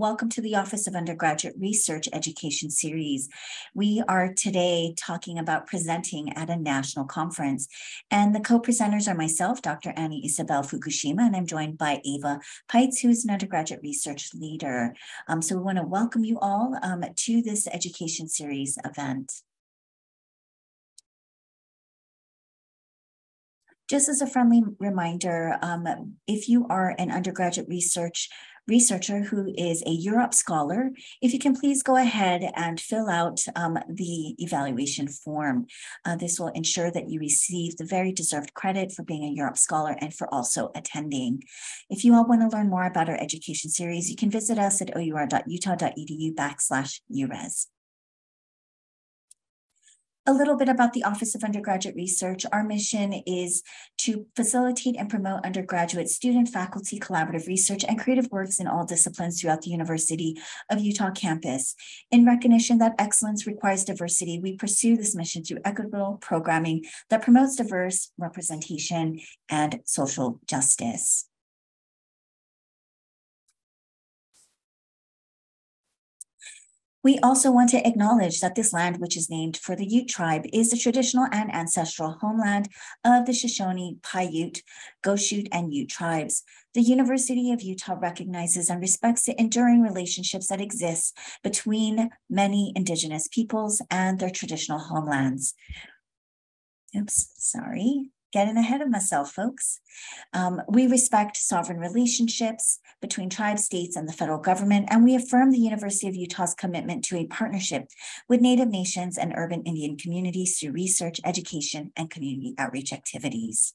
Welcome to the Office of Undergraduate Research Education Series. We are today talking about presenting at a national conference. And the co-presenters are myself, Dr. Annie Isabel Fukushima, and I'm joined by Ava Peitz, who is an undergraduate research leader. Um, so we want to welcome you all um, to this education series event. Just as a friendly reminder, um, if you are an undergraduate research researcher who is a UROP scholar, if you can please go ahead and fill out um, the evaluation form. Uh, this will ensure that you receive the very deserved credit for being a UROP scholar and for also attending. If you all want to learn more about our education series, you can visit us at our.utah.edu backslash URES. A little bit about the Office of Undergraduate Research. Our mission is to facilitate and promote undergraduate student, faculty, collaborative research, and creative works in all disciplines throughout the University of Utah campus. In recognition that excellence requires diversity, we pursue this mission through equitable programming that promotes diverse representation and social justice. We also want to acknowledge that this land, which is named for the Ute tribe, is the traditional and ancestral homeland of the Shoshone, Paiute, Goshute, and Ute tribes. The University of Utah recognizes and respects the enduring relationships that exist between many Indigenous peoples and their traditional homelands. Oops, sorry getting ahead of myself, folks. Um, we respect sovereign relationships between tribes, states, and the federal government, and we affirm the University of Utah's commitment to a partnership with Native nations and urban Indian communities through research, education, and community outreach activities.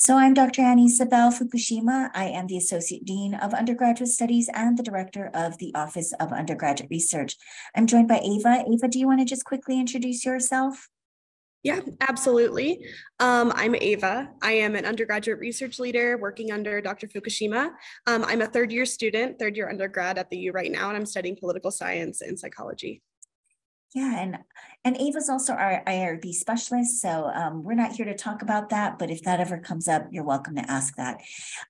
So I'm Dr. Annie Isabel Fukushima. I am the Associate Dean of Undergraduate Studies and the Director of the Office of Undergraduate Research. I'm joined by Ava. Ava, do you want to just quickly introduce yourself? Yeah, absolutely. Um, I'm Ava. I am an undergraduate research leader working under Dr. Fukushima. Um, I'm a third year student, third year undergrad at the U right now, and I'm studying political science and psychology. Yeah, and and Ava's also our IRB specialist, so um, we're not here to talk about that, but if that ever comes up, you're welcome to ask that.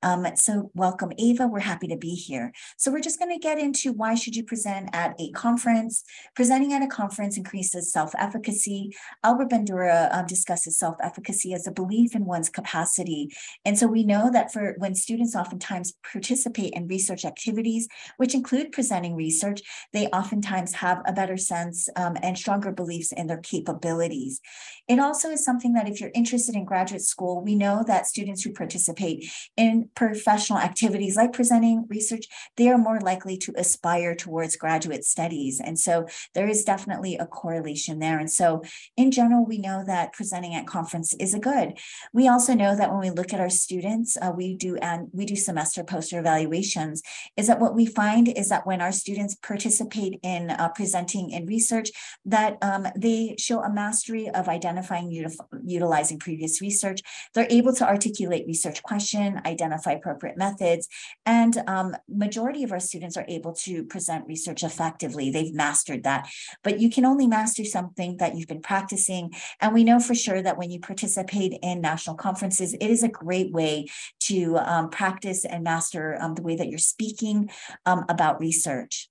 Um, so welcome, Ava. We're happy to be here. So we're just going to get into why should you present at a conference. Presenting at a conference increases self-efficacy. Albert Bandura um, discusses self-efficacy as a belief in one's capacity. And so we know that for when students oftentimes participate in research activities, which include presenting research, they oftentimes have a better sense um, and stronger belief and their capabilities. It also is something that if you're interested in graduate school, we know that students who participate in professional activities like presenting research, they are more likely to aspire towards graduate studies. And so there is definitely a correlation there. And so in general, we know that presenting at conference is a good. We also know that when we look at our students, uh, we do and we do semester poster evaluations, is that what we find is that when our students participate in uh, presenting in research, that um, they show a mastery of identifying, utilizing previous research. They're able to articulate research question, identify appropriate methods, and um, majority of our students are able to present research effectively. They've mastered that, but you can only master something that you've been practicing. And we know for sure that when you participate in national conferences, it is a great way to um, practice and master um, the way that you're speaking um, about research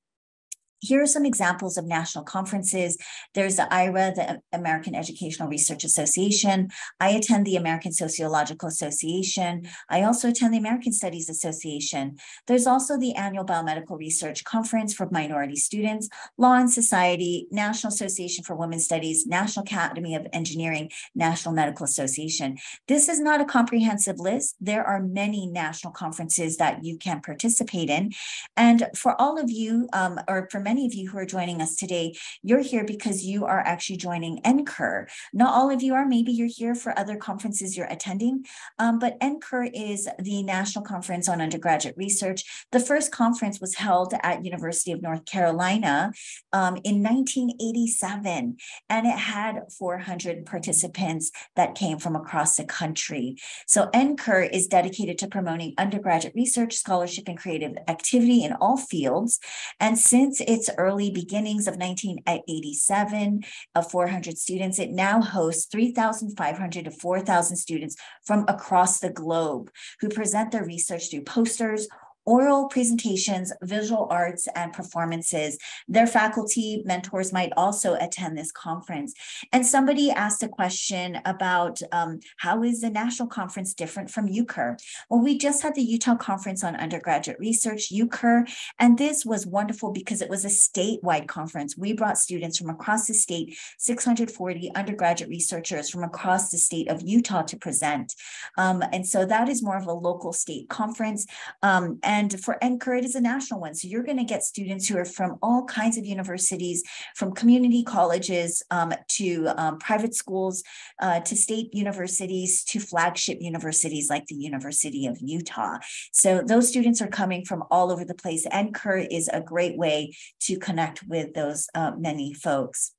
here are some examples of national conferences. There's the AERA, the American Educational Research Association. I attend the American Sociological Association. I also attend the American Studies Association. There's also the annual Biomedical Research Conference for minority students, Law and Society, National Association for Women's Studies, National Academy of Engineering, National Medical Association. This is not a comprehensive list. There are many national conferences that you can participate in. And for all of you, um, or for many of you who are joining us today, you're here because you are actually joining NCUR. Not all of you are, maybe you're here for other conferences you're attending, um, but NCUR is the National Conference on Undergraduate Research. The first conference was held at University of North Carolina um, in 1987, and it had 400 participants that came from across the country. So NCUR is dedicated to promoting undergraduate research, scholarship, and creative activity in all fields. And since it its early beginnings of 1987 of 400 students, it now hosts 3,500 to 4,000 students from across the globe who present their research through posters, oral presentations, visual arts, and performances. Their faculty mentors might also attend this conference. And somebody asked a question about um, how is the national conference different from UCUR? Well, we just had the Utah Conference on Undergraduate Research, UCUR, and this was wonderful because it was a statewide conference. We brought students from across the state, 640 undergraduate researchers from across the state of Utah to present. Um, and so that is more of a local state conference. Um, and and for NCUR, it is a national one. So you're going to get students who are from all kinds of universities, from community colleges um, to um, private schools, uh, to state universities, to flagship universities like the University of Utah. So those students are coming from all over the place. NCUR is a great way to connect with those uh, many folks.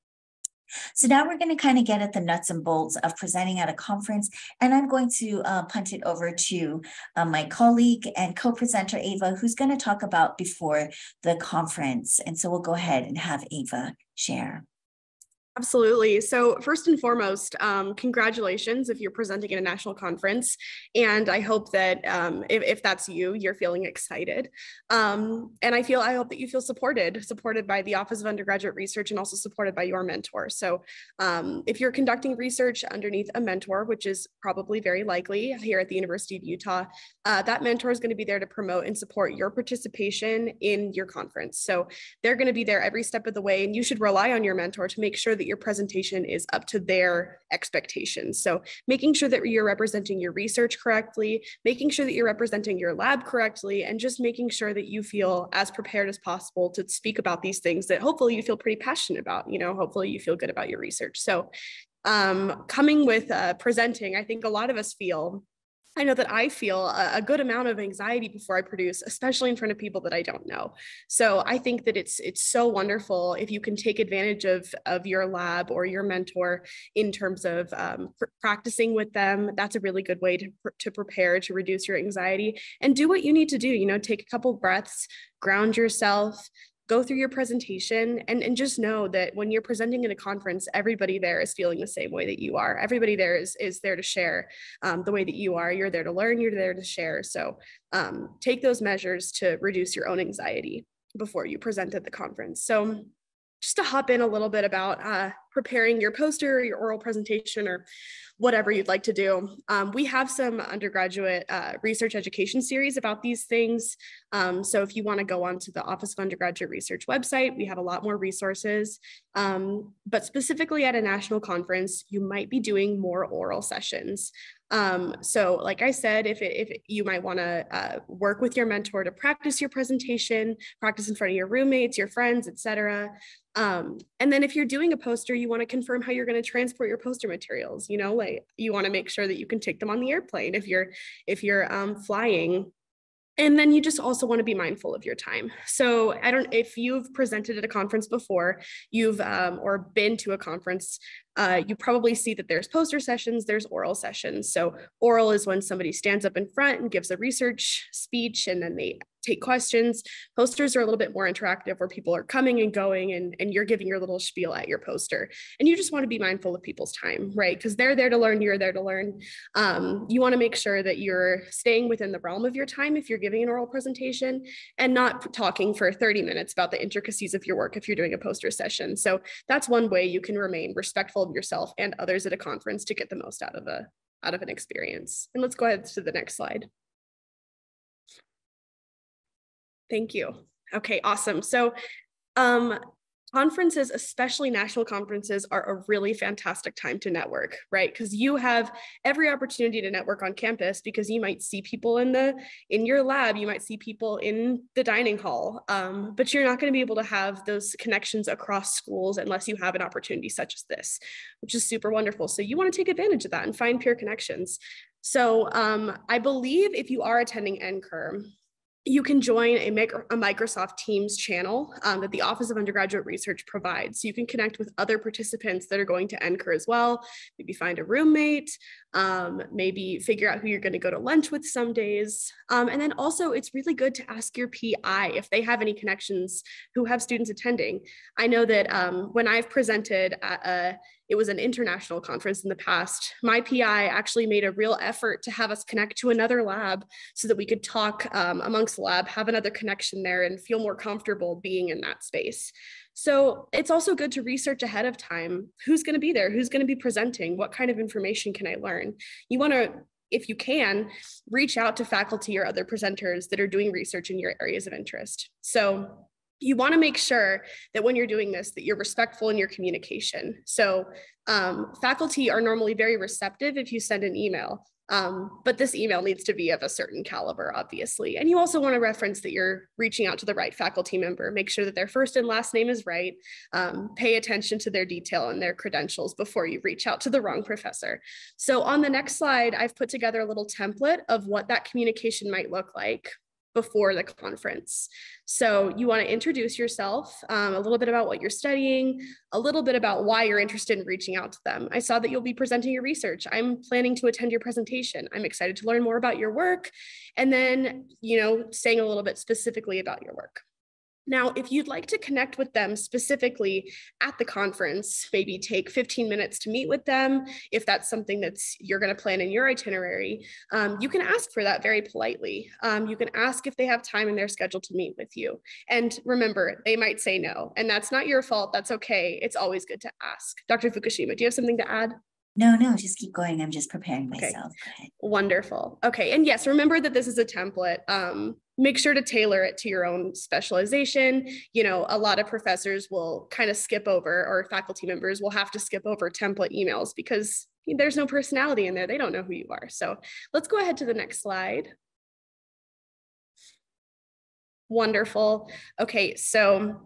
So now we're going to kind of get at the nuts and bolts of presenting at a conference, and I'm going to uh, punt it over to uh, my colleague and co-presenter Ava, who's going to talk about before the conference. And so we'll go ahead and have Ava share. Absolutely. So, first and foremost, um, congratulations if you're presenting at a national conference. And I hope that um, if, if, that's you, you're feeling excited. Um, and I feel, I hope that you feel supported, supported by the Office of Undergraduate Research and also supported by your mentor. So, um, if you're conducting research underneath a mentor, which is probably very likely here at the University of Utah, uh, that mentor is going to be there to promote and support your participation in your conference. So, they're going to be there every step of the way, and you should rely on your mentor to make sure that your presentation is up to their expectations. So making sure that you're representing your research correctly, making sure that you're representing your lab correctly, and just making sure that you feel as prepared as possible to speak about these things that hopefully you feel pretty passionate about. You know, hopefully you feel good about your research. So um, coming with uh, presenting, I think a lot of us feel I know that I feel a, a, good amount of anxiety before I produce, especially in front of people that I don't know. So I think that it's it's so wonderful if you can take advantage of of your lab or your mentor in terms of um, pr- practicing with them. That's a really good way to pr- to prepare to reduce your anxiety and do what you need to do. You know, take a couple breaths, ground yourself, go through your presentation and, and just know that when you're presenting at a conference, everybody there is feeling the same way that you are. Everybody there is, is there to share um, the way that you are. You're there to learn, you're there to share. So um, take those measures to reduce your own anxiety before you present at the conference. So just to hop in a little bit about uh, preparing your poster, your oral presentation, or whatever you'd like to do. Um, we have some undergraduate uh, research education series about these things. Um, so if you want to go onto the Office of Undergraduate Research website, we have a lot more resources. Um, but specifically at a national conference, you might be doing more oral sessions. Um, so like I said, if, it, if you might want to uh, work with your mentor to practice your presentation, practice in front of your roommates, your friends, etc. Um, and then if you're doing a poster, you want to confirm how you're going to transport your poster materials. You know, like you want to make sure that you can take them on the airplane if you're if you're um, flying and then you just also want to be mindful of your time so i don't if you've presented at a conference before you've um, or been to a conference uh, you probably see that there's poster sessions, there's oral sessions. So oral is when somebody stands up in front and gives a research speech and then they take questions. Posters are a little bit more interactive where people are coming and going and, and you're giving your little spiel at your poster. And you just want to be mindful of people's time, right? Because they're there to learn, you're there to learn. Um, you want to make sure that you're staying within the realm of your time if you're giving an oral presentation and not talking for 30 minutes about the intricacies of your work if you're doing a poster session. So that's one way you can remain respectful of yourself and others at a conference to get the most out of a out of an experience. And let's go ahead to the next slide. Thank you. Okay, awesome. So um, conferences, especially national conferences, are a really fantastic time to network, right? Because you have every opportunity to network on campus because you might see people in the in your lab, you might see people in the dining hall, um, but you're not going to be able to have those connections across schools unless you have an opportunity such as this, which is super wonderful. So you want to take advantage of that and find peer connections. So um, I believe if you are attending NCUR, you can join a, a Microsoft Teams channel um, that the Office of Undergraduate Research provides. So you can connect with other participants that are going to NCUR as well, maybe find a roommate, um, maybe figure out who you're going to go to lunch with some days. Um, and then also, it's really good to ask your PI if they have any connections who have students attending. I know that um, when I've presented at a it was an international conference in the past. My PI actually made a real effort to have us connect to another lab so that we could talk um, amongst the lab, have another connection there, and feel more comfortable being in that space. So it's also good to research ahead of time who's going to be there, who's going to be presenting, what kind of information can I learn. You want to if you can, reach out to faculty or other presenters that are doing research in your areas of interest. So you want to make sure that when you're doing this that you're respectful in your communication. So um, faculty are normally very receptive if you send an email um, but this email needs to be of a certain caliber obviously. And you also want to reference that you're reaching out to the right faculty member. Make sure that their first and last name is right. Um, pay attention to their detail and their credentials before you reach out to the wrong professor. So on the next slide i've put together a little template of what that communication might look like before the conference. So you want to introduce yourself, um, a little bit about what you're studying, a little bit about why you're interested in reaching out to them. I saw that you'll be presenting your research. I'm planning to attend your presentation. I'm excited to learn more about your work. And then, you know, saying a little bit specifically about your work. Now, if you'd like to connect with them specifically at the conference, maybe take 15 minutes to meet with them. If that's something that's you're going to plan in your itinerary, um, you can ask for that very politely. Um, you can ask if they have time in their schedule to meet with you. And remember, they might say no, and that's not your fault. That's okay. It's always good to ask. Dr. Fukushima, do you have something to add? No, no, just keep going. I'm just preparing myself. Okay. Wonderful. Okay. And yes, remember that this is a template. Um, make sure to tailor it to your own specialization. You know, a lot of professors will kind of skip over, or faculty members will have to skip over template emails because there's no personality in there. They don't know who you are. So let's go ahead to the next slide. Wonderful. Okay, so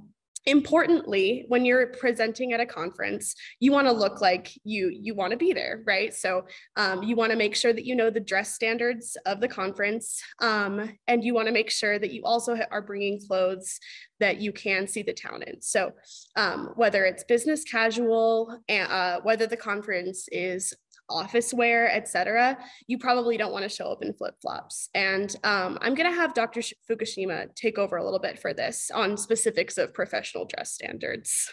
importantly when you're presenting at a conference you want to look like you you want to be there right? So um, you want to make sure that you know the dress standards of the conference um, and you want to make sure that you also are bringing clothes that you can see the town in. So um, whether it's business casual uh, whether the conference is office wear, etc., you probably don't want to show up in flip flops. And um, I'm going to have Dr. Fukushima take over a little bit for this on specifics of professional dress standards.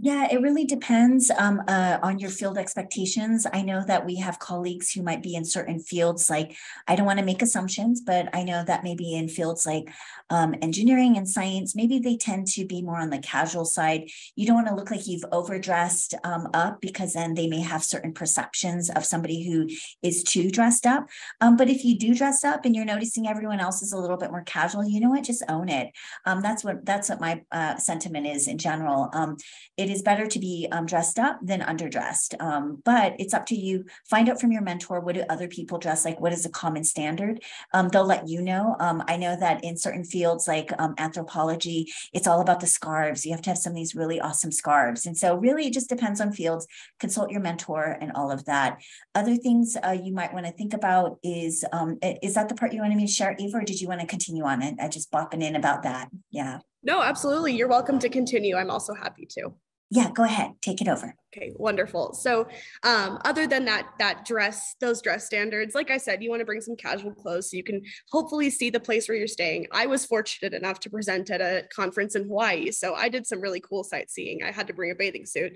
Yeah, it really depends um, uh, on your field expectations. I know that we have colleagues who might be in certain fields, like I don't want to make assumptions, but I know that maybe in fields like um, engineering and science, maybe they tend to be more on the casual side. You don't want to look like you've overdressed um, up because then they may have certain perceptions of somebody who is too dressed up. Um, but if you do dress up and you're noticing everyone else is a little bit more casual, you know what? Just own it. Um, that's what that's what my uh, sentiment is in general. Um, it it is better to be um, dressed up than underdressed. Um, but it's up to you. Find out from your mentor what do other people dress like? What is a common standard? Um, they'll let you know. Um, I know that in certain fields like um, anthropology, it's all about the scarves. You have to have some of these really awesome scarves. And so, really, it just depends on fields. Consult your mentor and all of that. Other things uh, you might want to think about is um, is that the part you wanted me to share, Eva, or did you want to continue on it? I just bopping in about that. Yeah. No, absolutely. You're welcome to continue. I'm also happy to. Yeah, go ahead. Take it over. Okay, wonderful. So, um, other than that, that dress, those dress standards, like I said, you want to bring some casual clothes so you can hopefully see the place where you're staying. I was fortunate enough to present at a conference in Hawaii, so I did some really cool sightseeing. I had to bring a bathing suit,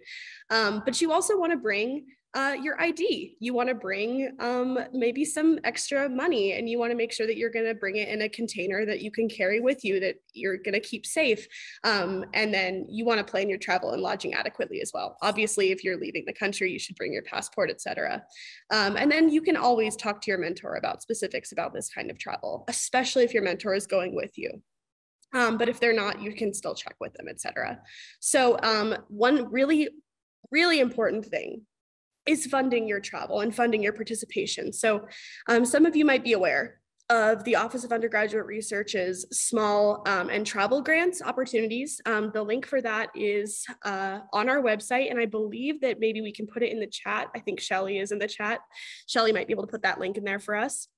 um, but you also want to bring uh, your ID. You want to bring um, maybe some extra money and you want to make sure that you're going to bring it in a container that you can carry with you that you're going to keep safe. Um, and then you want to plan your travel and lodging adequately as well. Obviously, if you're leaving the country, you should bring your passport, etc. Um, and then you can always talk to your mentor about specifics about this kind of travel, especially if your mentor is going with you. Um, but if they're not, you can still check with them, etc. So um, one really, really important thing is funding your travel and funding your participation. So um, some of you might be aware of the Office of Undergraduate Research's small um, and travel grants opportunities. Um, the link for that is uh, on our website, and I believe that maybe we can put it in the chat. I think Shelly is in the chat. Shelly might be able to put that link in there for us.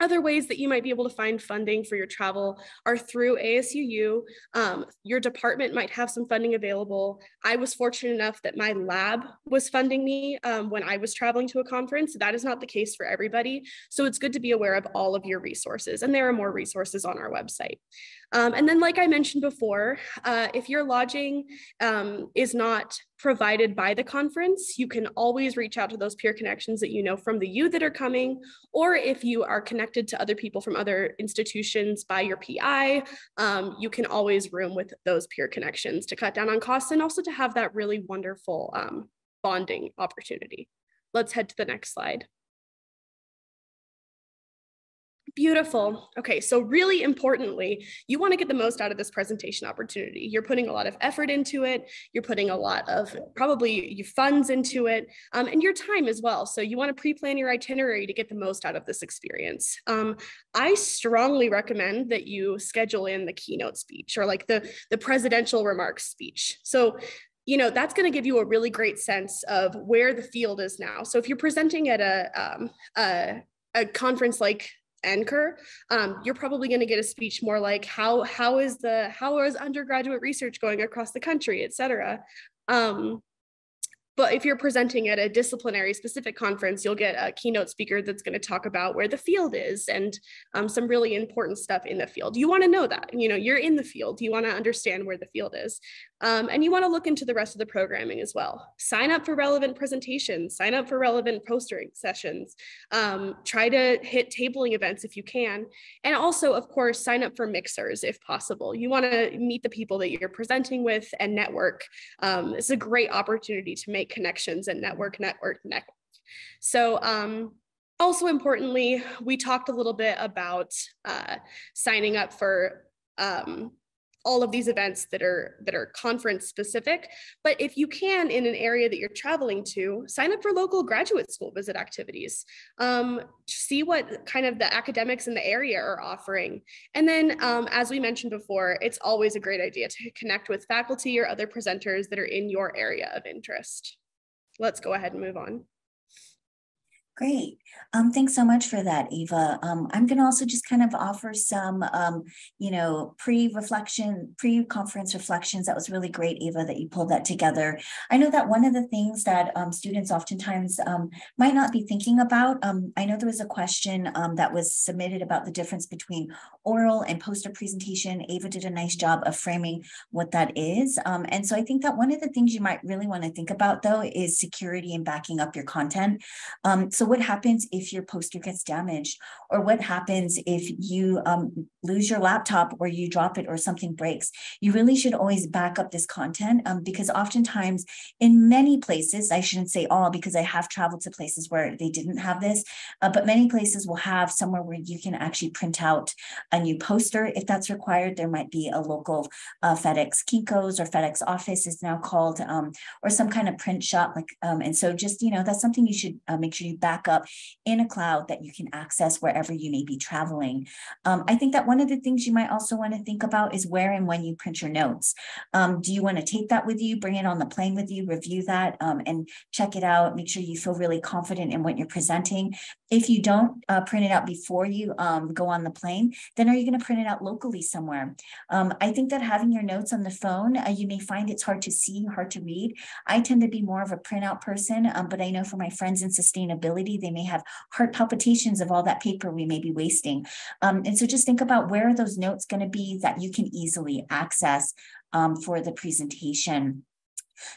Other ways that you might be able to find funding for your travel are through ASUU. Um, your department might have some funding available. I was fortunate enough that my lab was funding me um, when I was traveling to a conference. That is not the case for everybody. So it's good to be aware of all of your resources, and there are more resources on our website. Um, and then, like I mentioned before, uh, if your lodging um, is not provided by the conference, you can always reach out to those peer connections that you know from the U that are coming, or if you are connected to other people from other institutions by your PI, um, you can always room with those peer connections to cut down on costs and also to have that really wonderful um, bonding opportunity. Let's head to the next slide. Beautiful. Okay, so really importantly, you want to get the most out of this presentation opportunity. You're putting a lot of effort into it. You're putting a lot of probably your funds into it um, and your time as well. So you want to pre-plan your itinerary to get the most out of this experience. Um, I strongly recommend that you schedule in the keynote speech or like the, the presidential remarks speech. So you know that's going to give you a really great sense of where the field is now so if you're presenting at a, um, a, a conference like NCUR, um, you're probably going to get a speech more like how how is the how is undergraduate research going across the country, et cetera. Um, but if you're presenting at a disciplinary specific conference, you'll get a keynote speaker that's going to talk about where the field is and um, some really important stuff in the field. You want to know that, you know, you're in the field. You want to understand where the field is. Um, and you want to look into the rest of the programming as well. Sign up for relevant presentations, sign up for relevant postering sessions, um, try to hit tabling events if you can. And also, of course, sign up for mixers if possible. You want to meet the people that you're presenting with and network. Um, it's a great opportunity to make connections and network, network, network. So um, also importantly, we talked a little bit about uh, signing up for um, all of these events that are that are conference specific. But if you can in an area that you're traveling to sign up for local graduate school visit activities um, see what kind of the academics in the area are offering. And then um, as we mentioned before it's always a great idea to connect with faculty or other presenters that are in your area of interest. Let's go ahead and move on Great. Um, thanks so much for that, Eva. Um, I'm going to also just kind of offer some, um, you know, pre-reflection, pre-conference reflections. That was really great, Eva, that you pulled that together. I know that one of the things that um, students oftentimes um, might not be thinking about, um, I know there was a question that was submitted about the difference between oral and poster presentation. Eva did a nice job of framing what that is. and so I think that one of the things you might really want to think about, though, is security and backing up your content. so what happens if your poster gets damaged? Or what happens if you um, lose your laptop or you drop it or something breaks? You really should always back up this content um, because oftentimes in many places, I shouldn't say all because I have traveled to places where they didn't have this, uh, but many places will have somewhere where you can actually print out a new poster if that's required. There might be a local uh, FedEx Kinko's or FedEx office is now called, um, or some kind of print shop. Like, um, and so just, you know, that's something you should uh, make sure you back up in a cloud that you can access wherever you may be traveling. Um, I think that one of the things you might also want to think about is where and when you print your notes. Um, do you want to take that with you, bring it on the plane with you, review that um, and check it out, make sure you feel really confident in what you're presenting. If you don't uh, print it out before you um, go on the plane, then are you going to print it out locally somewhere? Um, I think that having your notes on the phone, uh, you may find it's hard to see, hard to read. I tend to be more of a printout person, um, but I know for my friends in sustainability, they may have heart palpitations of all that paper we may be wasting. Um, and so just think about where are those notes going to be that you can easily access um, for the presentation.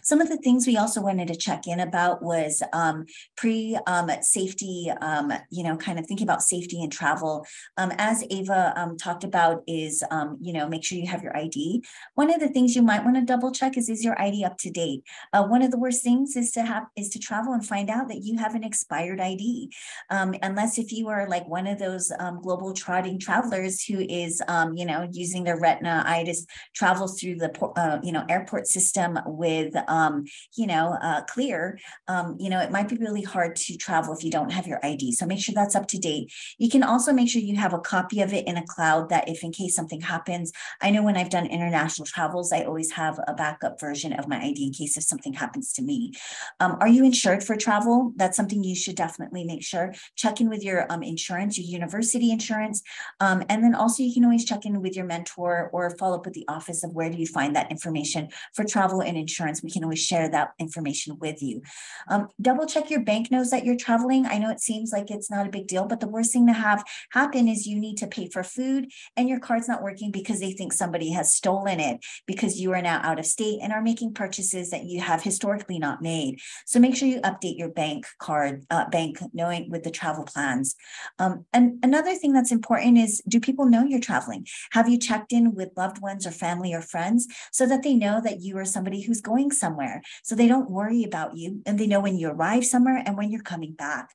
Some of the things we also wanted to check in about was um, pre um, safety, um, you know, kind of thinking about safety and travel. Um, as Ava um, talked about is, um, you know, make sure you have your ID. One of the things you might want to double check is, is your ID up to date? Uh, one of the worst things is to have is to travel and find out that you have an expired ID. unless if you are like one of those global trotting travelers who is, you know, using their retina itis travels through the, uh, you know, airport system with with, um, you know, uh, clear, um, you know, it might be really hard to travel if you don't have your ID. So make sure that's up to date. You can also make sure you have a copy of it in a cloud that if in case something happens, I know when I've done international travels, I always have a backup version of my ID in case if something happens to me. Um, are you insured for travel? That's something you should definitely make sure. Check in with your um, insurance, your university insurance. Um, and then also you can always check in with your mentor or follow up with the office of where do you find that information for travel and insurance. We can always share that information with you. Um, double check your bank knows that you're traveling. I know it seems like it's not a big deal, but the worst thing to have happen is you need to pay for food and your card's not working because they think somebody has stolen it because you are now out of state and are making purchases that you have historically not made. So make sure you update your bank card, uh, bank knowing with the travel plans. Um, and another thing that's important is do people know you're traveling? Have you checked in with loved ones or family or friends so that they know that you are somebody who's going somewhere so they don't worry about you and they know when you arrive somewhere and when you're coming back.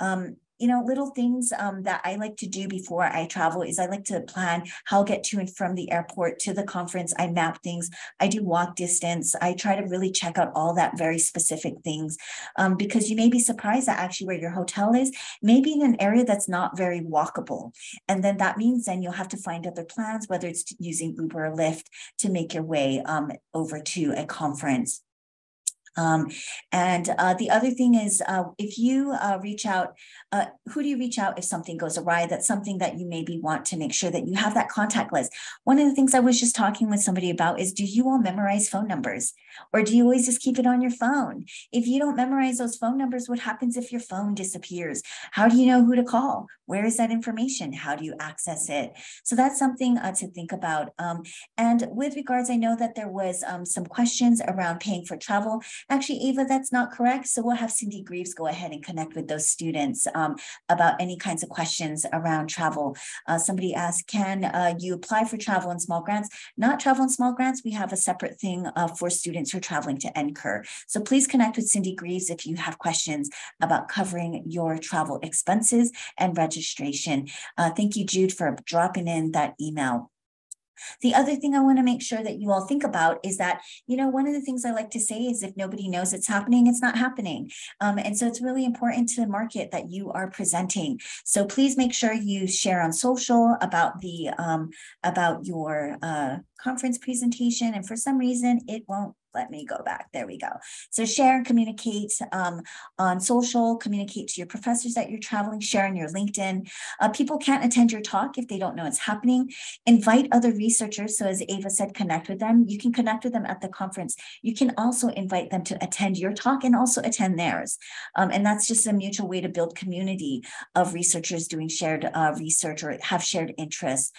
Um, you know, little things um, that I like to do before I travel is I like to plan how I'll get to and from the airport to the conference. I map things. I do walk distance. I try to really check out all that very specific things um, because you may be surprised that actually where your hotel is, maybe in an area that's not very walkable. And then that means then you'll have to find other plans, whether it's using Uber or Lyft to make your way um, over to a conference. Um, and uh, the other thing is, uh, if you uh, reach out, uh, who do you reach out if something goes awry? That's something that you maybe want to make sure that you have that contact list. One of the things I was just talking with somebody about is, do you all memorize phone numbers, or do you always just keep it on your phone? If you don't memorize those phone numbers, what happens if your phone disappears? How do you know who to call? Where is that information? How do you access it? So that's something uh, to think about. Um, and with regards, I know that there was um, some questions around paying for travel. Actually, Ava, that's not correct. So we'll have Cindy Greaves go ahead and connect with those students um, about any kinds of questions around travel. Uh, somebody asked, can uh, you apply for travel and small grants? Not travel and small grants. We have a separate thing uh, for students who are traveling to NCUR. So please connect with Cindy Greaves if you have questions about covering your travel expenses and registration. Uh, thank you, Jude, for dropping in that email. The other thing I want to make sure that you all think about is that, you know, one of the things I like to say is if nobody knows it's happening, it's not happening. Um, and so it's really important to the market that you are presenting. So please make sure you share on social about the um, about your uh, conference presentation. And for some reason, it won't let me go back. There we go. So share and communicate um, on social, communicate to your professors that you're traveling, share on your LinkedIn. Uh, people can't attend your talk if they don't know it's happening. Invite other researchers. So as Ava said, connect with them. You can connect with them at the conference. You can also invite them to attend your talk and also attend theirs. Um, and that's just a mutual way to build community of researchers doing shared uh, research or have shared interests.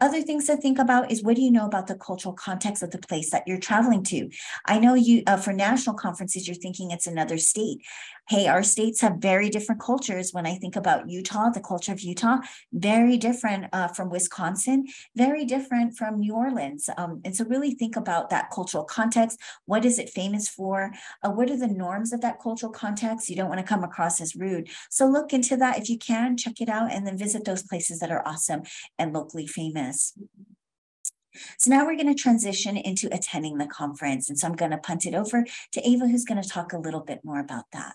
Other things to think about is what do you know about the cultural context of the place that you're traveling to? I know you uh, for national conferences, you're thinking it's another state hey, our states have very different cultures. When I think about Utah, the culture of Utah, very different uh, from Wisconsin, very different from New Orleans. Um, and so really think about that cultural context. What is it famous for? Uh, what are the norms of that cultural context? You don't want to come across as rude. So look into that if you can, check it out, and then visit those places that are awesome and locally famous. So now we're going to transition into attending the conference. And so I'm going to punt it over to Ava, who's going to talk a little bit more about that.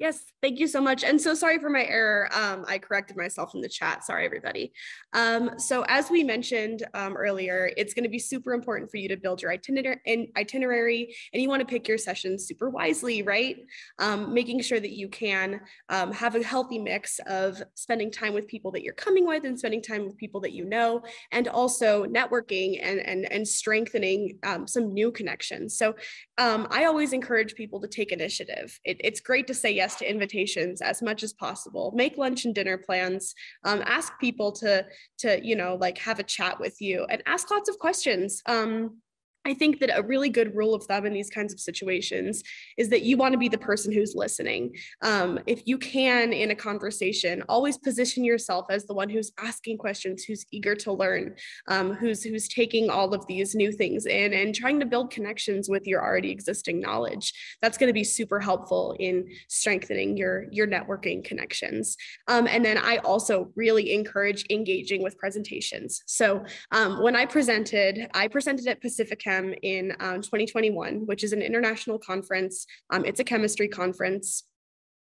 Yes, thank you so much. And so sorry for my error. Um, I corrected myself in the chat. Sorry, everybody. Um, so as we mentioned um, earlier, it's going to be super important for you to build your itinerary, and you want to pick your sessions super wisely, right? Um, making sure that you can um, have a healthy mix of spending time with people that you're coming with and spending time with people that you know, and also networking and, and, and strengthening um, some new connections. So I always encourage people to take initiative. It, it's great to say yes yes to invitations as much as possible. Make lunch and dinner plans. Um, ask people to to you know like have a chat with you and ask lots of questions. Um, I think that a really good rule of thumb in these kinds of situations is that you want to be the person who's listening. Um, if you can, in a conversation, always position yourself as the one who's asking questions, who's eager to learn, um, who's who's taking all of these new things in and trying to build connections with your already existing knowledge. That's going to be super helpful in strengthening your your networking connections. Um, and then I also really encourage engaging with presentations. So um, when I presented, I presented at Pacific ASCHEM in um, 2021, which is an international conference. Um, it's a chemistry conference.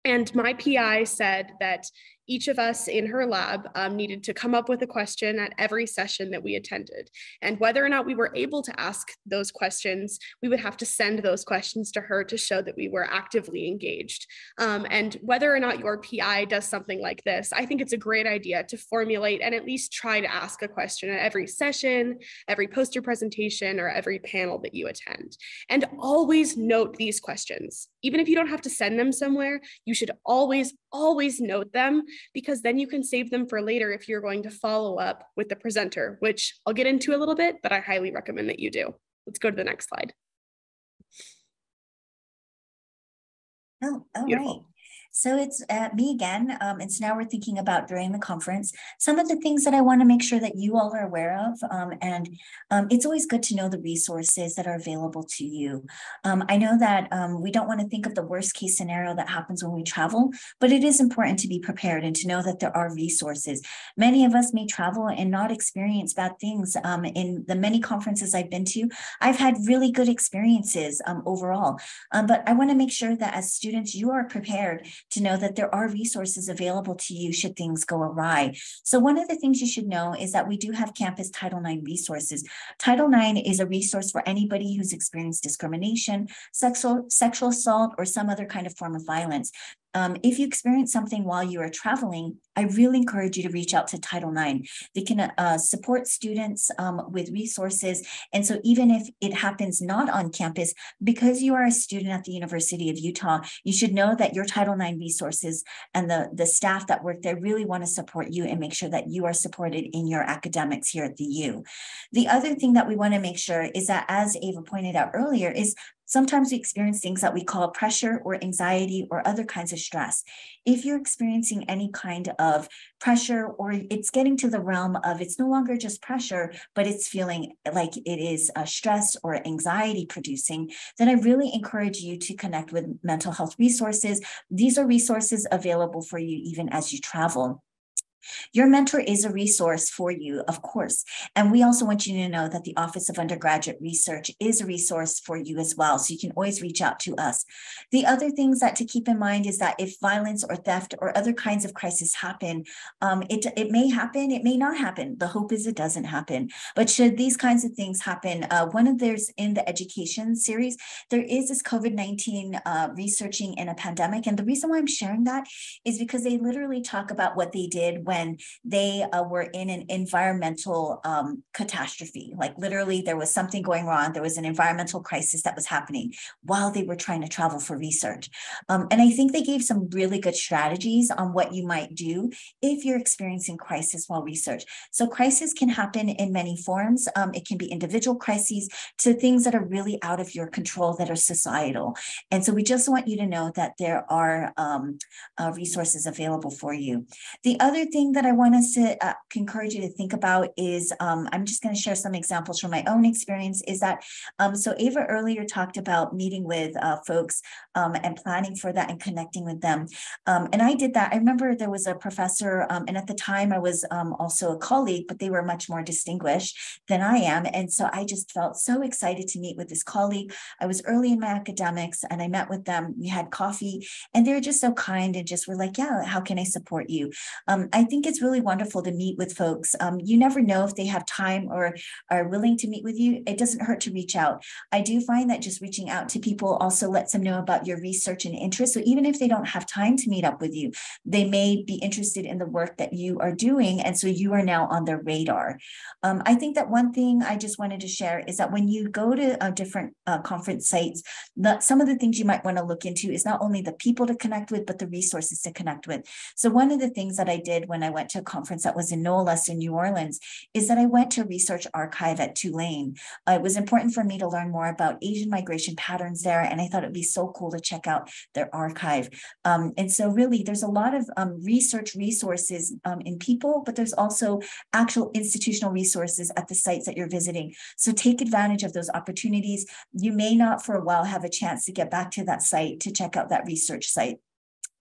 And my PI said that each of us in her lab um, needed to come up with a question at every session that we attended. And whether or not we were able to ask those questions, we would have to send those questions to her to show that we were actively engaged. Um, and whether or not your PI does something like this, I think it's a great idea to formulate and at least try to ask a question at every session, every poster presentation, or every panel that you attend. And always note these questions. Even if you don't have to send them somewhere, you should always, always note them because then you can save them for later if you're going to follow up with the presenter, which I'll get into a little bit, but I highly recommend that you do. Let's go to the next slide. Oh, all right. So it's uh, me again. Um, now we're thinking about during the conference, some of the things that I want to make sure that you all are aware of. Um, and um, it's always good to know the resources that are available to you. Um, I know that um, we don't want to think of the worst case scenario that happens when we travel, but it is important to be prepared and to know that there are resources. Many of us may travel and not experience bad things. Um, in the many conferences I've been to, I've had really good experiences overall. but I want to make sure that as students, you are prepared to know that there are resources available to you should things go awry. So one of the things you should know is that we do have campus Title IX resources. Title IX is a resource for anybody who's experienced discrimination, sexual, sexual assault, or some other kind of form of violence. Um, if you experience something while you are traveling, I really encourage you to reach out to Title IX. They can uh, support students um, with resources. And so even if it happens not on campus, because you are a student at the University of Utah, you should know that your Title IX resources and the, the staff that work there really want to support you and make sure that you are supported in your academics here at the U. The other thing that we want to make sure is that, as Ava pointed out earlier, is Sometimes we experience things that we call pressure or anxiety or other kinds of stress. If you're experiencing any kind of pressure or it's getting to the realm of it's no longer just pressure, but it's feeling like it is a stress or anxiety producing, then I really encourage you to connect with mental health resources. These are resources available for you even as you travel. Your mentor is a resource for you, of course. And we also want you to know that the Office of Undergraduate Research is a resource for you as well. So you can always reach out to us. The other things that to keep in mind is that if violence or theft or other kinds of crisis happen, um, it, it may happen, it may not happen. The hope is it doesn't happen. But should these kinds of things happen, uh, one of theirs in the education series, there is this COVID-19 uh, researching in a pandemic. And the reason why I'm sharing that is because they literally talk about what they did when they uh, were in an environmental um, catastrophe. Like literally, there was something going wrong. There was an environmental crisis that was happening while they were trying to travel for research. Um, and I think they gave some really good strategies on what you might do if you're experiencing crisis while research. So crisis can happen in many forms. Um, it can be individual crises to things that are really out of your control that are societal. And so we just want you to know that there are um, uh, resources available for you. The other thing thing that I want us to uh, encourage you to think about is um, I'm just going to share some examples from my own experience. Is that um, so? Ava earlier talked about meeting with uh, folks um, and planning for that and connecting with them, um, and I did that. I remember there was a professor, um, and at the time I was um, also a colleague, but they were much more distinguished than I am, and so I just felt so excited to meet with this colleague. I was early in my academics, and I met with them. We had coffee, and they were just so kind and just were like, "Yeah, how can I support you?" I think it's really wonderful to meet with folks. Um, you never know if they have time or are willing to meet with you. It doesn't hurt to reach out. I do find that just reaching out to people also lets them know about your research and interest. So even if they don't have time to meet up with you, they may be interested in the work that you are doing. And so you are now on their radar. Um, I think that one thing I just wanted to share is that when you go to uh, different uh, conference sites, the, some of the things you might want to look into is not only the people to connect with, but the resources to connect with. So one of the things that I did when I went to a conference that was in NOLAS in New Orleans is that I went to research archive at Tulane. Uh, it was important for me to learn more about Asian migration patterns there, and I thought it'd be so cool to check out their archive. Um, and so really, there's a lot of um, research resources um, in people, but there's also actual institutional resources at the sites that you're visiting. So take advantage of those opportunities. You may not for a while have a chance to get back to that site to check out that research site.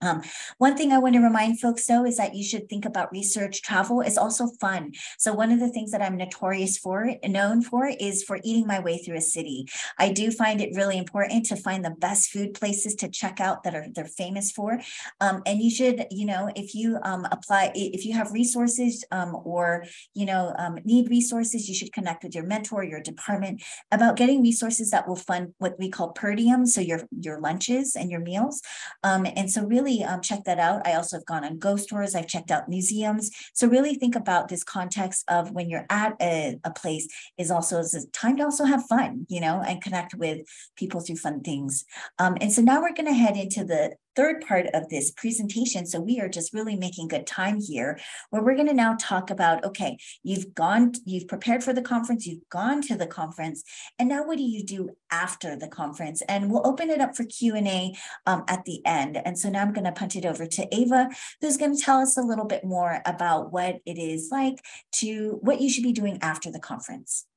Um, one thing I want to remind folks though is that you should think about research travel is also fun. So one of the things that I'm notorious for, known for, is for eating my way through a city. I do find it really important to find the best food places to check out that are they're famous for. Um, and you should, you know, if you um, apply, if you have resources um, or you know um, need resources, you should connect with your mentor, your department about getting resources that will fund what we call per diem, so your your lunches and your meals. Um, and so really really um, check that out. I also have gone on ghost tours. I've checked out museums. So really think about this context of when you're at a, a place is also is a time to also have fun, you know, and connect with people through fun things. Um, and so now we're going to head into the third part of this presentation. So we are just really making good time here, where we're going to now talk about, okay, you've gone, you've prepared for the conference, you've gone to the conference, and now what do you do after the conference? And we'll open it up for Q&A um, at the end. And so now I'm going to punt it over to Ava, who's going to tell us a little bit more about what it is like to, what you should be doing after the conference.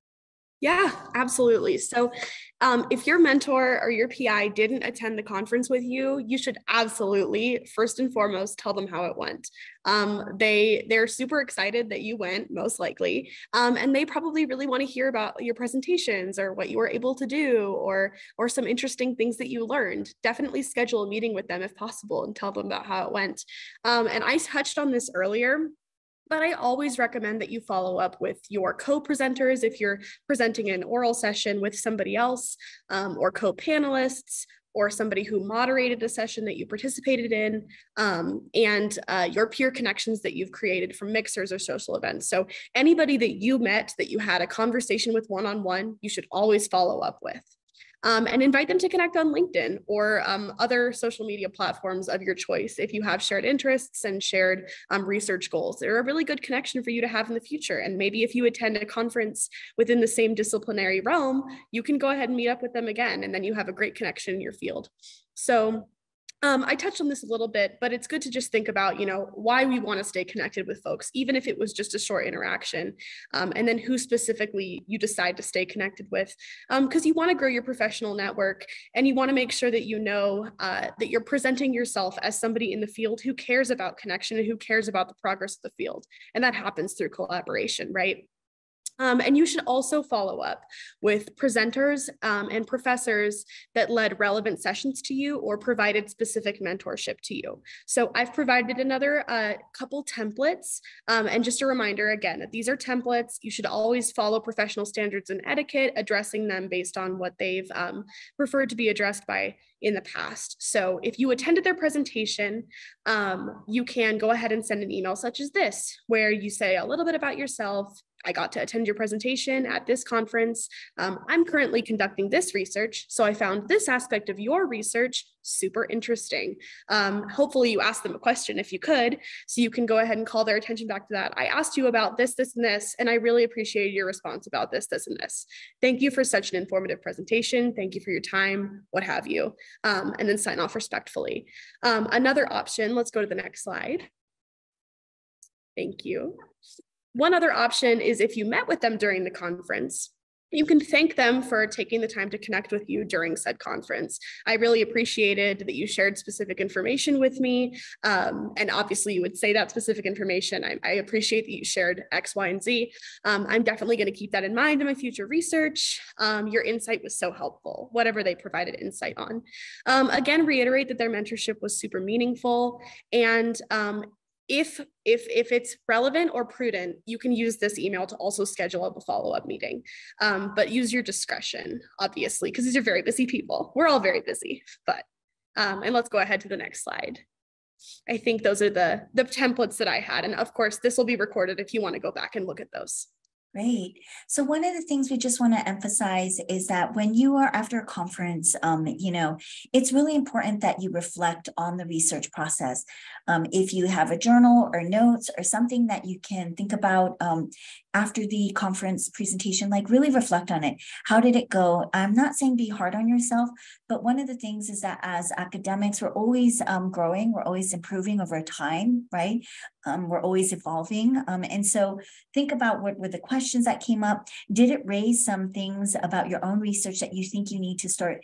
Yeah, absolutely. So, um, if your mentor or your PI didn't attend the conference with you, you should absolutely, first and foremost, tell them how it went. Um, they they're super excited that you went, most likely, um, and they probably really want to hear about your presentations or what you were able to do, or or some interesting things that you learned. Definitely schedule a meeting with them if possible and tell them about how it went. Um, and I touched on this earlier but I always recommend that you follow up with your co-presenters if you're presenting an oral session with somebody else um, or co-panelists or somebody who moderated a session that you participated in, um, and uh, your peer connections that you've created from mixers or social events. So anybody that you met that you had a conversation with one-on-one, you should always follow up with um, and invite them to connect on LinkedIn or um, other social media platforms of your choice if you have shared interests and shared um, research goals. They're a really good connection for you to have in the future. And maybe if you attend a conference within the same disciplinary realm, you can go ahead and meet up with them again, and then you have a great connection in your field. So um, I touched on this a little bit, but it's good to just think about, you know, why we want to stay connected with folks, even if it was just a short interaction, um, and then who specifically you decide to stay connected with, because um, you want to grow your professional network and you want to make sure that you know uh, that you're presenting yourself as somebody in the field who cares about connection and who cares about the progress of the field, and that happens through collaboration, right? Um, and you should also follow up with presenters um, and professors that led relevant sessions to you or provided specific mentorship to you. So I've provided another uh, couple templates. Um, and just a reminder again that these are templates. You should always follow professional standards and etiquette, addressing them based on what they've um, preferred to be addressed by in the past. So if you attended their presentation, um, you can go ahead and send an email such as this, where you say a little bit about yourself, I got to attend your presentation at this conference. Um, I'm currently conducting this research, so I found this aspect of your research super interesting. Um, hopefully, you asked them a question if you could, so you can go ahead and call their attention back to that. I asked you about this, this, and this, and I really appreciated your response about this, this, and this. Thank you for such an informative presentation. Thank you for your time, what have you, um, and then sign off respectfully. Um, another option, let's go to the next slide. Thank you. One other option is if you met with them during the conference, you can thank them for taking the time to connect with you during said conference. I really appreciated that you shared specific information with me. Um, and obviously, you would say that specific information. I, I appreciate that you shared X, Y, and Z. am um, definitely going to keep that in mind in my future research. Um, your insight was so helpful, whatever they provided insight on. Um, again, reiterate that their mentorship was super meaningful. And um, if if if it's relevant or prudent you can use this email to also schedule a follow-up meeting. Um, but use your discretion obviously because these are very busy people. We're all very busy but um, and let's go ahead to the next slide. I think those are the the templates that i had. And of course this will be recorded if you want to go back and look at those Great. So one of the things we just want to emphasize is that when you are after a conference, um, you know, it's really important that you reflect on the research process. Um, if you have a journal or notes or something that you can think about um, after the conference presentation, like really reflect on it. How did it go? I'm not saying be hard on yourself, but one of the things is that as academics, we're always um, growing, we're always improving over time, right? Um, we're always evolving. Um, and so think about what were the questions that came up. Did it raise some things about your own research that you think you need to start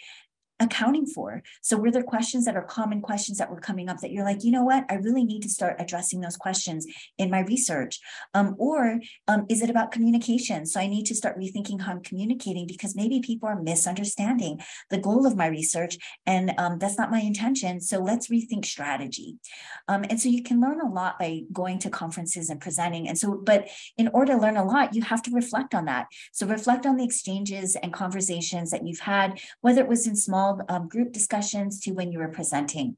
accounting for. So were there questions that are common questions that were coming up that you're like, you know what, I really need to start addressing those questions in my research? Um, or um, is it about communication? So I need to start rethinking how I'm communicating because maybe people are misunderstanding the goal of my research and um, that's not my intention. So let's rethink strategy. Um, and so you can learn a lot by going to conferences and presenting. And so, but in order to learn a lot, you have to reflect on that. So reflect on the exchanges and conversations that you've had, whether it was in small um, group discussions to when you were presenting.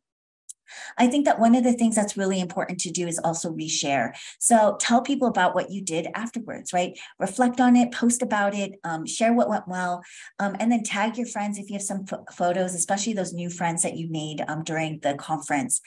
I think that one of the things that's really important to do is also reshare. So tell people about what you did afterwards, right? Reflect on it, post about it, um, share what went well, um, and then tag your friends if you have some photos, especially those new friends that you made um, during the conference.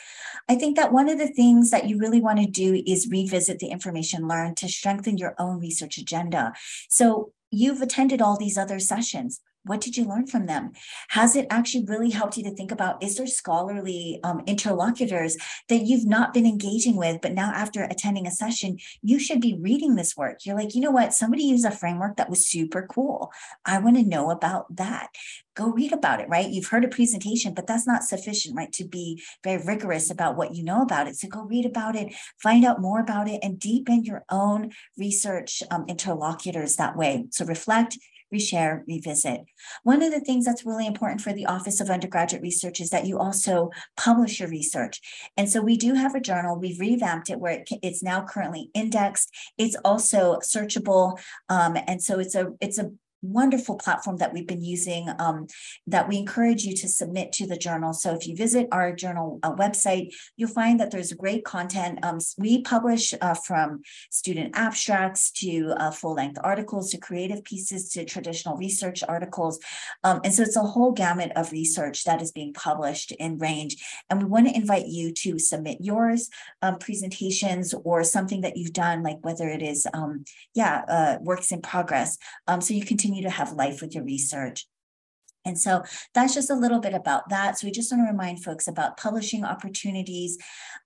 I think that one of the things that you really want to do is revisit the information learned to strengthen your own research agenda. So you've attended all these other sessions what did you learn from them? Has it actually really helped you to think about is there scholarly um, interlocutors that you've not been engaging with, but now after attending a session, you should be reading this work? You're like, you know what? Somebody used a framework that was super cool. I want to know about that. Go read about it, right? You've heard a presentation, but that's not sufficient, right? To be very rigorous about what you know about it. So go read about it, find out more about it, and deepen your own research um, interlocutors that way. So reflect, reshare, revisit. One of the things that's really important for the Office of Undergraduate Research is that you also publish your research. And so we do have a journal. We've revamped it where it it's now currently indexed. It's also searchable. Um, and so it's a it's a wonderful platform that we've been using um, that we encourage you to submit to the journal. So if you visit our journal uh, website, you'll find that there's great content. Um, we publish uh, from student abstracts to uh, full length articles to creative pieces to traditional research articles. Um, and so it's a whole gamut of research that is being published in range. And we want to invite you to submit yours, um, presentations, or something that you've done, like whether it is, um, yeah, uh, works in progress. Um, so you continue continue to have life with your research. And so that's just a little bit about that. So we just want to remind folks about publishing opportunities.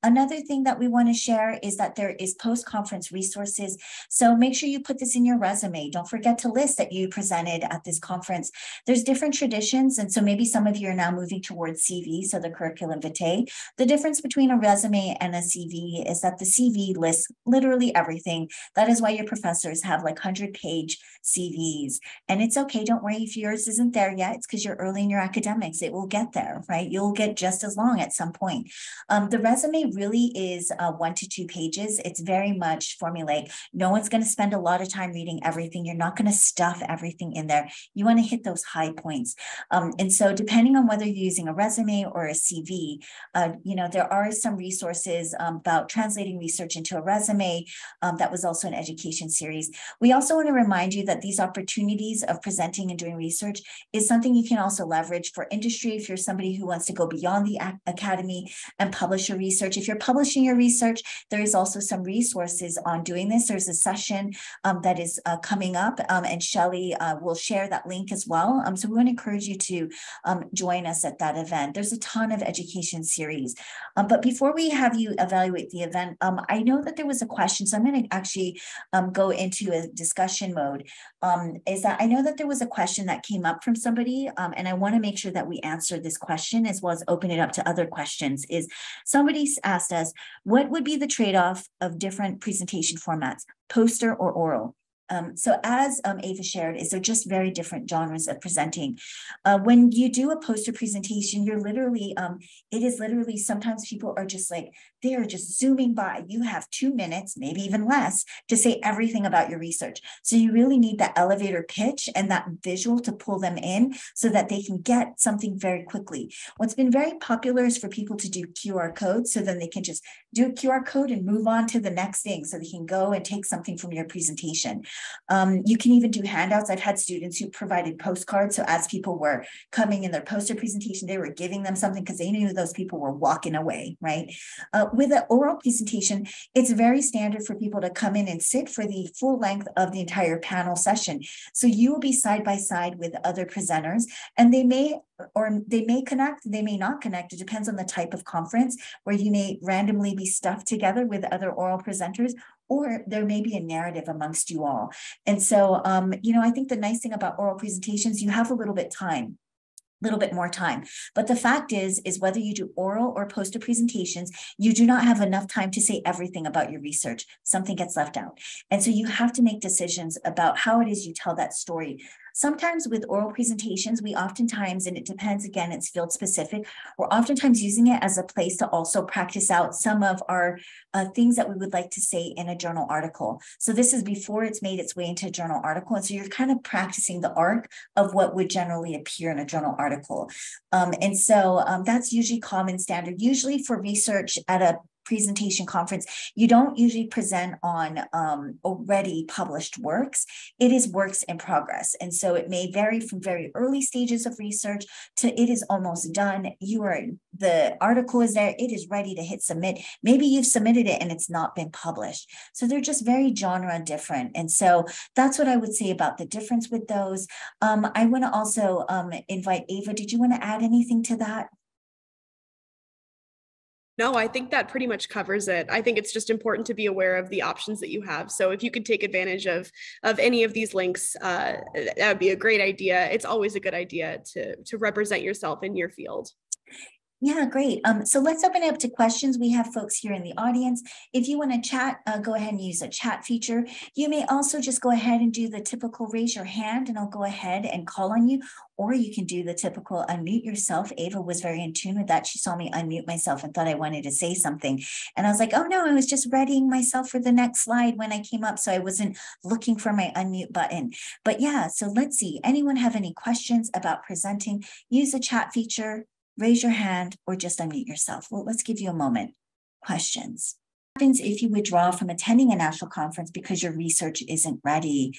Another thing that we want to share is that there is post-conference resources. So make sure you put this in your resume. Don't forget to list that you presented at this conference. There's different traditions. And so maybe some of you are now moving towards CV, so the curriculum vitae. The difference between a resume and a CV is that the CV lists literally everything. That is why your professors have like 100 page CVs. And it's okay. Don't worry if yours isn't there yet It's because you're early in your academics. It will get there, right? You'll get just as long at some point. Um, the resume really is uh, one to two pages. It's very much formulaic. No one's going to spend a lot of time reading everything. You're not going to stuff everything in there. You want to hit those high points. Um, and so depending on whether you're using a resume or a CV, uh, you know, there are some resources um, about translating research into a resume. Um, that was also an education series. We also want to remind you that these opportunities of presenting and doing research is something you can also leverage for industry if you're somebody who wants to go beyond the academy and publish your research. If you're publishing your research, there is also some resources on doing this. There's a session um, that is uh, coming up um, and Shelly uh, will share that link as well. Um, so we want to encourage you to um, join us at that event. There's a ton of education series. Um, but before we have you evaluate the event, um, I know that there was a question, so I'm going to actually go into a discussion mode. is that I know that there was a question that came up from somebody and I want to make sure that we answer this question as well as open it up to other questions, is somebody asked us, what would be the trade-off of different presentation formats, poster or oral? Um, so as um, Ava shared, is they're just very different genres of presenting. Uh, when you do a poster presentation, you're literally, um, it is literally, sometimes people are just like, they're just zooming by. You have two minutes, maybe even less, to say everything about your research. So you really need that elevator pitch and that visual to pull them in so that they can get something very quickly. What's been very popular is for people to do QR codes so then they can just do a QR code and move on to the next thing so they can go and take something from your presentation. Um, you can even do handouts. I've had students who provided postcards. So as people were coming in their poster presentation, they were giving them something because they knew those people were walking away, right? Uh, with an oral presentation, it's very standard for people to come in and sit for the full length of the entire panel session. So you will be side by side with other presenters and they may or they may connect, they may not connect. It depends on the type of conference where you may randomly be stuffed together with other oral presenters, or there may be a narrative amongst you all. And so, um, you know, I think the nice thing about oral presentations, you have a little bit time little bit more time. But the fact is, is whether you do oral or poster presentations, you do not have enough time to say everything about your research. Something gets left out. And so you have to make decisions about how it is you tell that story Sometimes with oral presentations, we oftentimes, and it depends again, it's field specific, we're oftentimes using it as a place to also practice out some of our uh, things that we would like to say in a journal article. So this is before it's made its way into a journal article. And so you're kind of practicing the arc of what would generally appear in a journal article. Um, and so um, that's usually common standard. Usually for research at a presentation conference, you don't usually present on um, already published works. It is works in progress. And so it may vary from very early stages of research to it is almost done. You are, the article is there, it is ready to hit submit. Maybe you've submitted it and it's not been published. So they're just very genre different. And so that's what I would say about the difference with those. Um, I want to also um, invite Ava. Did you want to add anything to that? No, I think that pretty much covers it. I think it's just important to be aware of the options that you have. So if you could take advantage of of any of these links, uh, that would be a great idea. It's always a good idea to to represent yourself in your field. Yeah, great. Um, so let's open it up to questions. We have folks here in the audience. If you want to chat, uh, go ahead and use a chat feature. You may also just go ahead and do the typical raise your hand and I'll go ahead and call on you, or you can do the typical unmute yourself. Ava was very in tune with that. She saw me unmute myself and thought I wanted to say something. And I was like, oh no, I was just readying myself for the next slide when I came up. So I wasn't looking for my unmute button. But yeah, so let's see. Anyone have any questions about presenting? Use the chat feature raise your hand or just unmute yourself. Well, let's give you a moment. Questions. Happens if you withdraw from attending a national conference because your research isn't ready?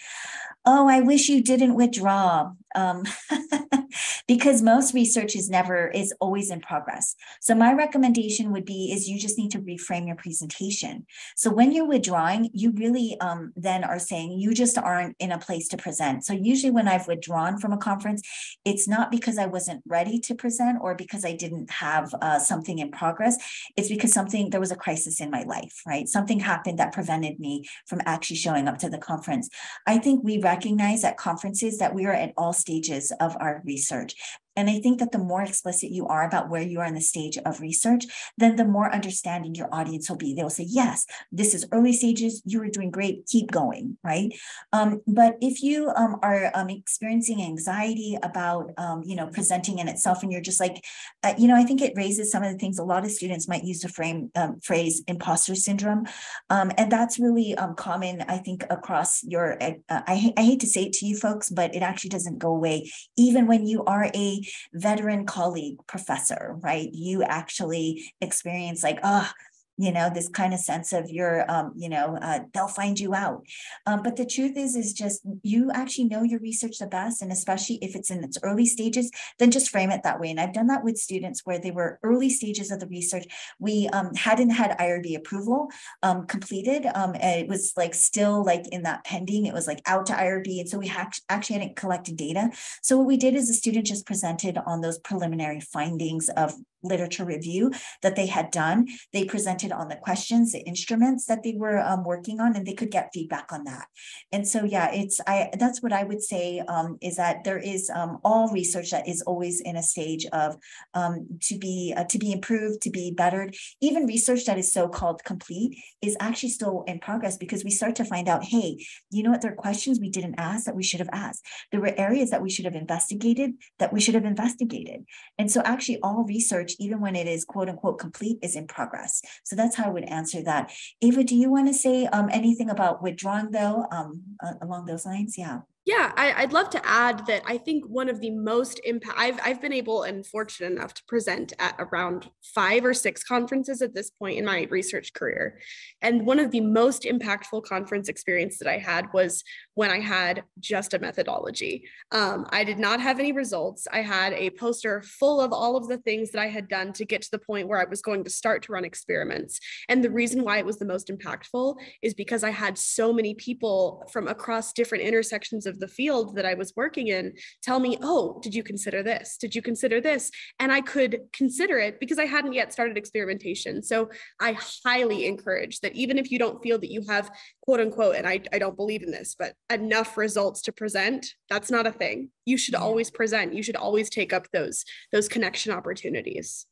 Oh, I wish you didn't withdraw um, because most research is never is always in progress. So my recommendation would be is you just need to reframe your presentation. So when you're withdrawing, you really um, then are saying you just aren't in a place to present. So usually when I've withdrawn from a conference, it's not because I wasn't ready to present or because I didn't have uh, something in progress. It's because something there was a crisis in my life, right? Something happened that prevented me from actually showing up to the conference. I think we recognize at conferences that we are at all stages of our research. And I think that the more explicit you are about where you are in the stage of research, then the more understanding your audience will be. They'll say, yes, this is early stages. You are doing great. Keep going, right? Um, but if you um, are um, experiencing anxiety about, um, you know, presenting in itself, and you're just like, uh, you know, I think it raises some of the things a lot of students might use the frame um, phrase imposter syndrome. Um, and that's really common, I think, across your, uh, I, I hate to say it to you folks, but it actually doesn't go away. Even when you are a veteran colleague professor, right? You actually experience like, oh, you know this kind of sense of your um, you know uh, they'll find you out. Um, but the truth is is just you actually know your research the best and especially if it's in its early stages then just frame it that way. And i've done that with students where they were early stages of the research. We um, hadn't had irb approval um, completed um, it was like still like in that pending. It was like out to irb and so we ha- actually hadn't collected data. So what we did is the student just presented on those preliminary findings of literature review that they had done. They presented on the questions, the instruments that they were um, working on, and they could get feedback on that. And so, yeah, it's I. That's what I would say um, is that there is um, all research that is always in a stage of um, to be uh, to be improved, to be bettered. Even research that is so called complete is actually still in progress because we start to find out, hey, you know what? There are questions we didn't ask that we should have asked. There were areas that we should have investigated that we should have investigated. And so, actually, all research even when it is quote unquote complete, is in progress. So that's how I would answer that. Ava, do you want to say um, anything about withdrawing though um, uh, along those lines? Yeah. Yeah, I, would love to add that I think one of the most impact I've I've been able and fortunate enough to present at around five or six conferences at this point in my research career, and one of the most impactful conference experience that I had was when I had just a methodology. Um, I did not have any results. I had a poster full of all of the things that I had done to get to the point where I was going to start to run experiments. And the reason why it was the most impactful is because I had so many people from across different intersections of of the field that I was working in tell me, oh, did you consider this? Did you consider this? And I could consider it because I hadn't yet started experimentation. So I highly encourage that even if you don't feel that you have quote unquote, and I, I don't believe in this, but enough results to present, that's not a thing. You should always present. You should always take up those those connection opportunities.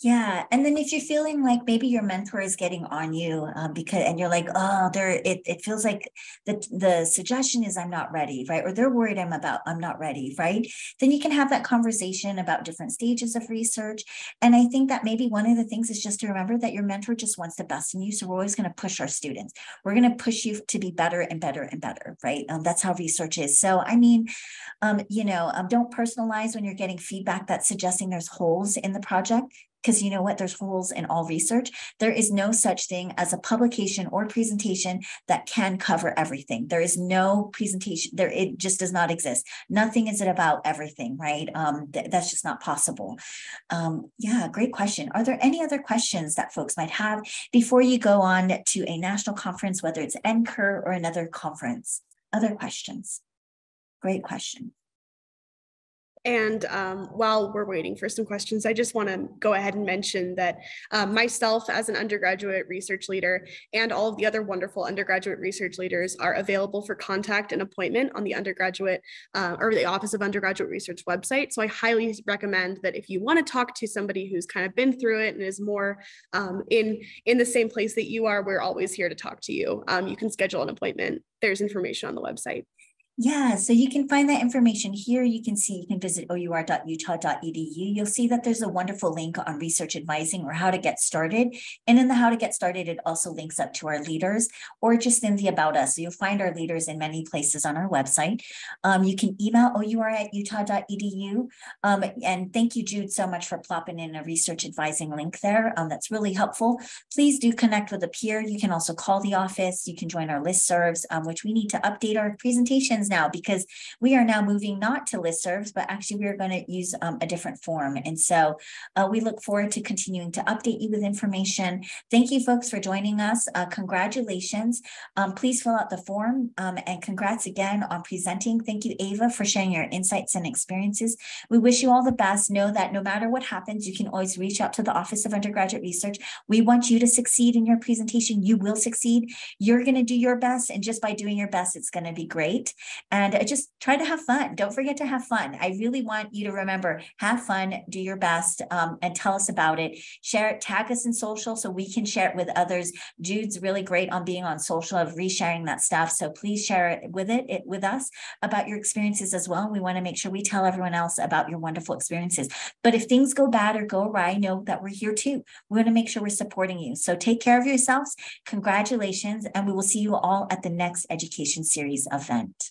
Yeah, and then if you're feeling like maybe your mentor is getting on you um, because, and you're like, oh, there, it it feels like the the suggestion is I'm not ready, right? Or they're worried I'm about I'm not ready, right? Then you can have that conversation about different stages of research. And I think that maybe one of the things is just to remember that your mentor just wants the best in you. So we're always going to push our students. We're going to push you to be better and better and better, right? Um, that's how research is. So I mean, um, you know, um, don't personalize when you're getting feedback that's suggesting there's holes in the project because you know what? There's holes in all research. There is no such thing as a publication or presentation that can cover everything. There is no presentation there it just does not exist. Nothing is it about everything right? Um th- that's just not possible. Um yeah great question. Are there any other questions that folks might have before you go on to a national conference whether it's NCUR or another conference? Other questions? Great question and um, while we're waiting for some questions, I just want to go ahead and mention that um, myself, as an undergraduate research leader, and all of the other wonderful undergraduate research leaders are available for contact and appointment on the undergraduate uh, or the Office of Undergraduate Research website. So I highly recommend that if you want to talk to somebody who's kind of been through it and is more um, in in the same place that you are, we're always here to talk to you. Um, you can schedule an appointment. There's information on the website. Yeah, so you can find that information here. You can see, you can visit our.utah.edu. You'll see that there's a wonderful link on research advising or how to get started. And in the how to get started, it also links up to our leaders or just in the about us. So you'll find our leaders in many places on our website. Um, you can email our at utah.edu. Um, and thank you, Jude, so much for plopping in a research advising link there. Um, that's really helpful. Please do connect with a peer. You can also call the office. You can join our listservs, um, which we need to update our presentations now because we are now moving not to listservs, but actually we are going to use um, a different form. And so uh, we look forward to continuing to update you with information. Thank you folks for joining us. Uh, congratulations. Um, please fill out the form um, and congrats again on presenting. Thank you, Ava, for sharing your insights and experiences. We wish you all the best. Know that no matter what happens, you can always reach out to the Office of Undergraduate Research. We want you to succeed in your presentation. You will succeed. You're going to do your best. And just by doing your best, it's going to be great and just try to have fun. Don't forget to have fun. I really want you to remember, have fun, do your best, um, and tell us about it. Share it, tag us in social so we can share it with others. Jude's really great on being on social of resharing that stuff. So please share it with it, it with us about your experiences as well. We want to make sure we tell everyone else about your wonderful experiences. But if things go bad or go awry, know that we're here too. We want to make sure we're supporting you. So take care of yourselves. Congratulations, and we will see you all at the next education series event.